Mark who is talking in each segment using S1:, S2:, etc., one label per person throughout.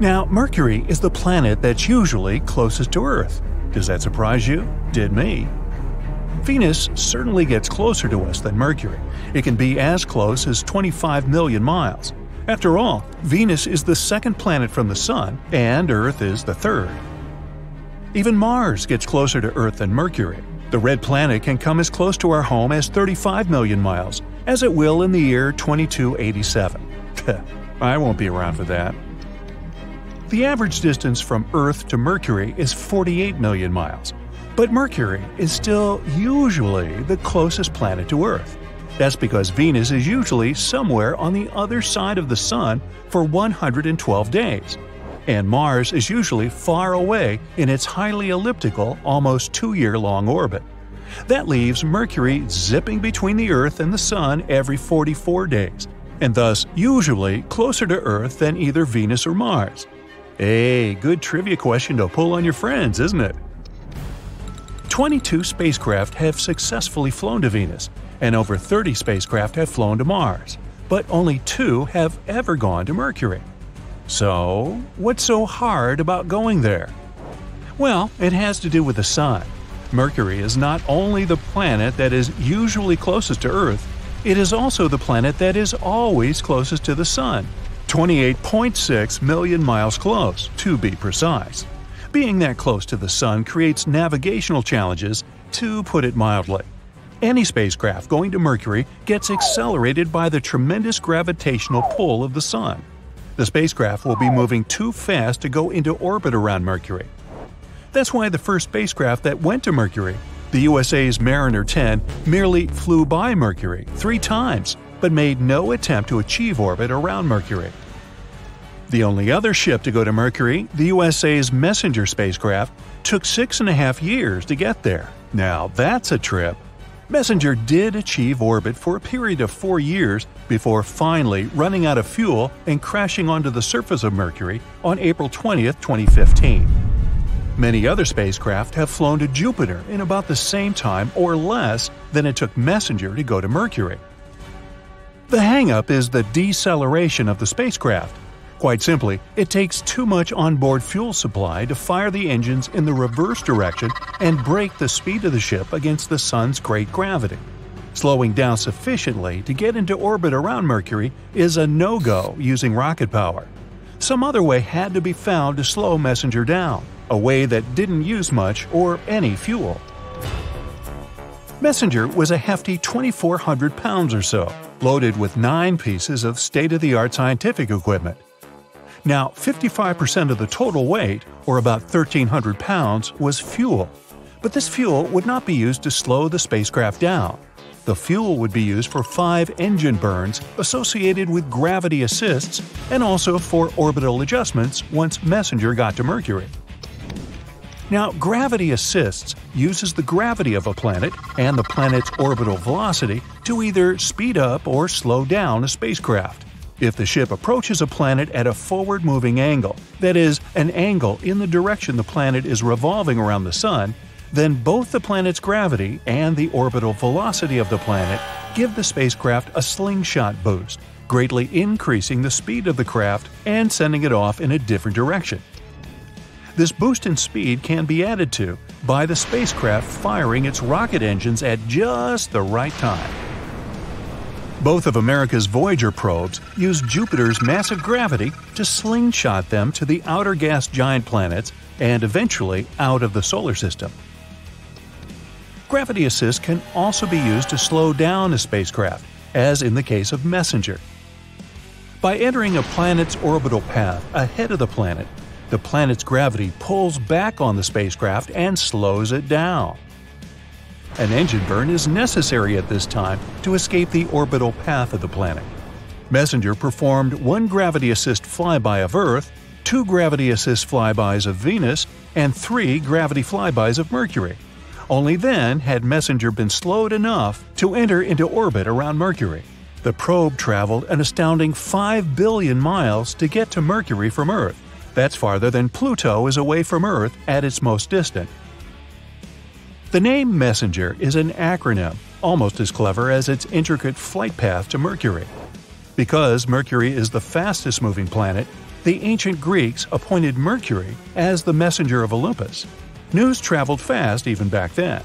S1: Now, Mercury is the planet that's usually closest to Earth. Does that surprise you? Did me. Venus certainly gets closer to us than Mercury. It can be as close as 25 million miles. After all, Venus is the second planet from the Sun, and Earth is the third. Even Mars gets closer to Earth than Mercury. The red planet can come as close to our home as 35 million miles, as it will in the year 2287. I won't be around for that. The average distance from Earth to Mercury is 48 million miles, but Mercury is still usually the closest planet to Earth. That's because Venus is usually somewhere on the other side of the Sun for 112 days, and Mars is usually far away in its highly elliptical, almost two year long orbit. That leaves Mercury zipping between the Earth and the Sun every 44 days, and thus usually closer to Earth than either Venus or Mars. Hey, good trivia question to pull on your friends, isn't it? 22 spacecraft have successfully flown to Venus, and over 30 spacecraft have flown to Mars, but only two have ever gone to Mercury. So, what's so hard about going there? Well, it has to do with the Sun. Mercury is not only the planet that is usually closest to Earth, it is also the planet that is always closest to the Sun, 28.6 million miles close, to be precise. Being that close to the Sun creates navigational challenges, to put it mildly. Any spacecraft going to Mercury gets accelerated by the tremendous gravitational pull of the Sun. The spacecraft will be moving too fast to go into orbit around Mercury. That's why the first spacecraft that went to Mercury, the USA's Mariner 10, merely flew by Mercury three times but made no attempt to achieve orbit around Mercury. The only other ship to go to Mercury, the USA's Messenger spacecraft, took six and a half years to get there. Now that's a trip. Messenger did achieve orbit for a period of four years before finally running out of fuel and crashing onto the surface of Mercury on April 20, 2015. Many other spacecraft have flown to Jupiter in about the same time or less than it took Messenger to go to Mercury. The hangup is the deceleration of the spacecraft. Quite simply, it takes too much onboard fuel supply to fire the engines in the reverse direction and brake the speed of the ship against the Sun's great gravity. Slowing down sufficiently to get into orbit around Mercury is a no go using rocket power. Some other way had to be found to slow Messenger down, a way that didn't use much or any fuel. Messenger was a hefty 2,400 pounds or so, loaded with nine pieces of state of the art scientific equipment. Now, 55% of the total weight, or about 1,300 pounds, was fuel. But this fuel would not be used to slow the spacecraft down. The fuel would be used for five engine burns associated with gravity assists and also for orbital adjustments once Messenger got to Mercury. Now, gravity assists uses the gravity of a planet and the planet's orbital velocity to either speed up or slow down a spacecraft. If the ship approaches a planet at a forward moving angle, that is, an angle in the direction the planet is revolving around the Sun, then both the planet's gravity and the orbital velocity of the planet give the spacecraft a slingshot boost, greatly increasing the speed of the craft and sending it off in a different direction. This boost in speed can be added to by the spacecraft firing its rocket engines at just the right time. Both of America's Voyager probes use Jupiter's massive gravity to slingshot them to the outer gas giant planets and eventually out of the solar system. Gravity assist can also be used to slow down a spacecraft, as in the case of Messenger. By entering a planet's orbital path ahead of the planet, the planet's gravity pulls back on the spacecraft and slows it down. An engine burn is necessary at this time to escape the orbital path of the planet. Messenger performed one gravity assist flyby of Earth, two gravity assist flybys of Venus, and three gravity flybys of Mercury. Only then had Messenger been slowed enough to enter into orbit around Mercury. The probe traveled an astounding 5 billion miles to get to Mercury from Earth, that's farther than Pluto is away from Earth at its most distant. The name Messenger is an acronym, almost as clever as its intricate flight path to Mercury. Because Mercury is the fastest moving planet, the ancient Greeks appointed Mercury as the messenger of Olympus. News traveled fast even back then.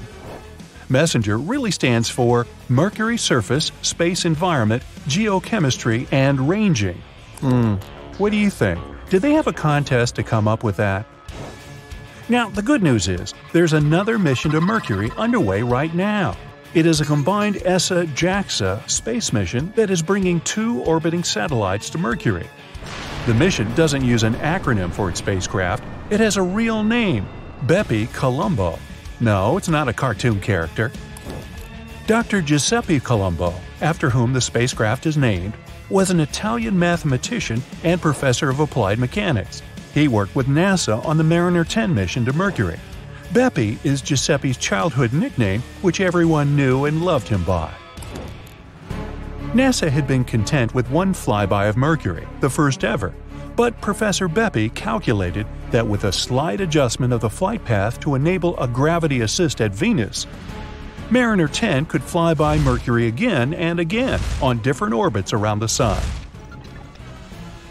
S1: MESSENGER really stands for Mercury Surface, Space Environment, Geochemistry, and Ranging. Hmm, what do you think? Did they have a contest to come up with that? Now, the good news is, there's another mission to Mercury underway right now. It is a combined ESA JAXA space mission that is bringing two orbiting satellites to Mercury. The mission doesn't use an acronym for its spacecraft, it has a real name Bepi Colombo. No, it's not a cartoon character. Dr. Giuseppe Colombo, after whom the spacecraft is named, was an Italian mathematician and professor of applied mechanics. He worked with NASA on the Mariner 10 mission to Mercury. Bepi is Giuseppe's childhood nickname, which everyone knew and loved him by. NASA had been content with one flyby of Mercury, the first ever, but Professor Bepi calculated that with a slight adjustment of the flight path to enable a gravity assist at Venus, Mariner 10 could fly by Mercury again and again on different orbits around the Sun.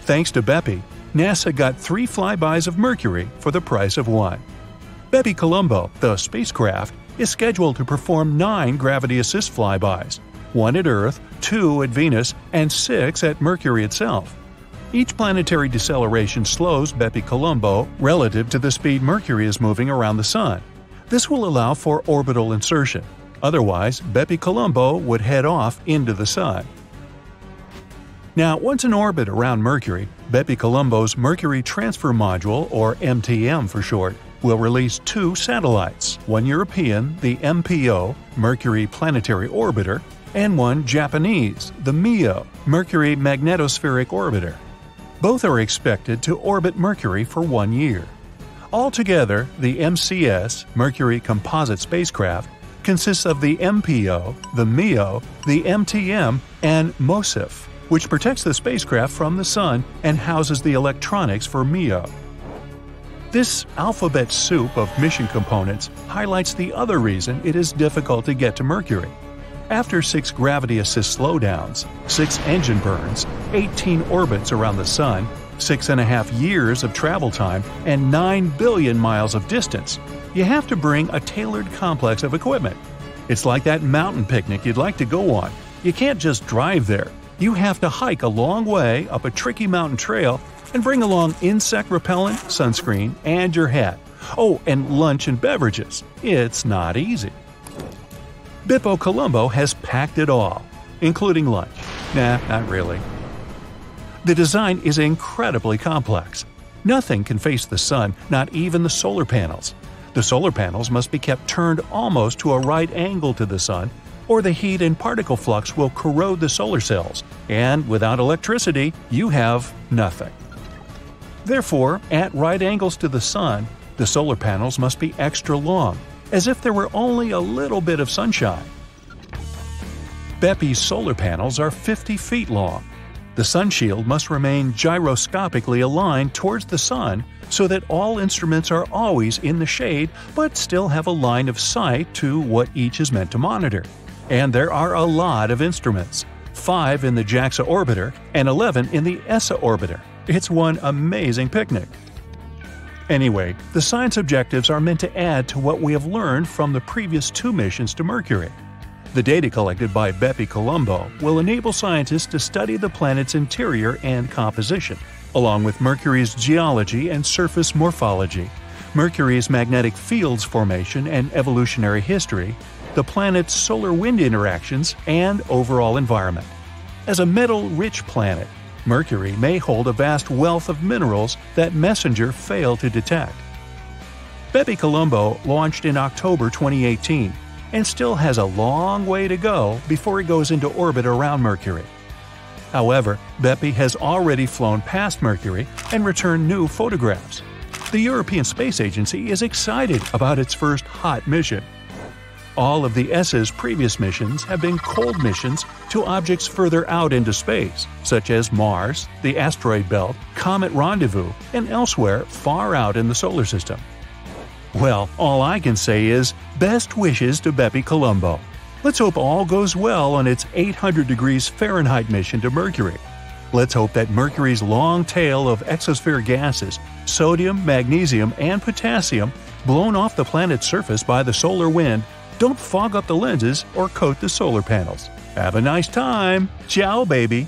S1: Thanks to Bepi, NASA got three flybys of Mercury for the price of one. Bepi Colombo, the spacecraft, is scheduled to perform nine gravity assist flybys one at Earth, two at Venus, and six at Mercury itself. Each planetary deceleration slows Bepi Colombo relative to the speed Mercury is moving around the Sun. This will allow for orbital insertion. Otherwise, Bepi Colombo would head off into the Sun. Now, once in orbit around Mercury, Bepi Colombo's Mercury Transfer Module, or MTM for short, will release two satellites one European, the MPO, Mercury Planetary Orbiter, and one Japanese, the MEO, Mercury Magnetospheric Orbiter. Both are expected to orbit Mercury for one year. Altogether, the MCS, Mercury Composite Spacecraft, consists of the MPO, the MEO, the MTM, and MOSIF, which protects the spacecraft from the Sun and houses the electronics for MEO. This alphabet soup of mission components highlights the other reason it is difficult to get to Mercury. After six gravity assist slowdowns, six engine burns, 18 orbits around the Sun, six and a half years of travel time, and 9 billion miles of distance, you have to bring a tailored complex of equipment. It's like that mountain picnic you'd like to go on. You can't just drive there. You have to hike a long way up a tricky mountain trail and bring along insect repellent, sunscreen, and your hat. Oh, and lunch and beverages. It's not easy. Bepi Colombo has packed it all, including lunch. Nah, not really. The design is incredibly complex. Nothing can face the sun, not even the solar panels. The solar panels must be kept turned almost to a right angle to the sun, or the heat and particle flux will corrode the solar cells, and without electricity, you have nothing. Therefore, at right angles to the sun, the solar panels must be extra long, as if there were only a little bit of sunshine. Bepi's solar panels are 50 feet long. The sunshield must remain gyroscopically aligned towards the sun so that all instruments are always in the shade but still have a line of sight to what each is meant to monitor. And there are a lot of instruments 5 in the JAXA orbiter and 11 in the ESA orbiter. It's one amazing picnic. Anyway, the science objectives are meant to add to what we have learned from the previous two missions to Mercury. The data collected by Bepi Colombo will enable scientists to study the planet's interior and composition, along with Mercury's geology and surface morphology, Mercury's magnetic fields formation and evolutionary history, the planet's solar wind interactions, and overall environment. As a metal rich planet, Mercury may hold a vast wealth of minerals that MESSENGER failed to detect. Bepi Colombo launched in October 2018 and still has a long way to go before it goes into orbit around Mercury. However, Bepi has already flown past Mercury and returned new photographs. The European Space Agency is excited about its first hot mission. All of the ESA's previous missions have been cold missions to objects further out into space, such as Mars, the asteroid belt, Comet Rendezvous, and elsewhere far out in the solar system. Well, all I can say is best wishes to Bepi Colombo. Let's hope all goes well on its 800 degrees Fahrenheit mission to Mercury. Let's hope that Mercury's long tail of exosphere gases, sodium, magnesium, and potassium, blown off the planet's surface by the solar wind, don't fog up the lenses or coat the solar panels. Have a nice time! Ciao, baby!